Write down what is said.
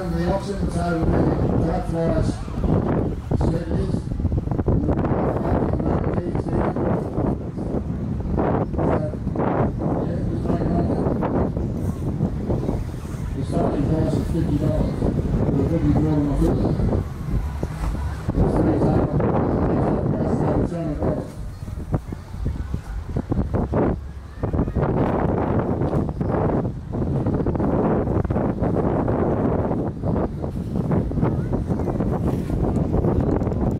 among the options over there, gadflies, settlers, Fifty dollars. We're going to.